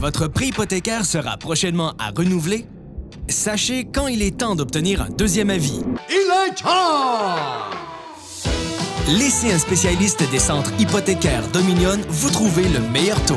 Votre prêt hypothécaire sera prochainement à renouveler? Sachez quand il est temps d'obtenir un deuxième avis. Il est temps! Laissez un spécialiste des centres hypothécaires Dominion vous trouver le meilleur taux.